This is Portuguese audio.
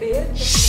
crer.